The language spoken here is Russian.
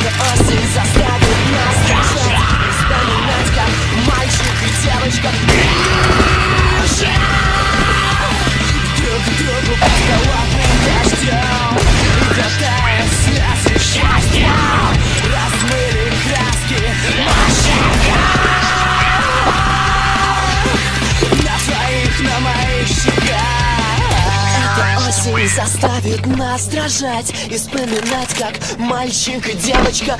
to us is started. Заставит нас дрожать И вспоминать, как мальчик и девочка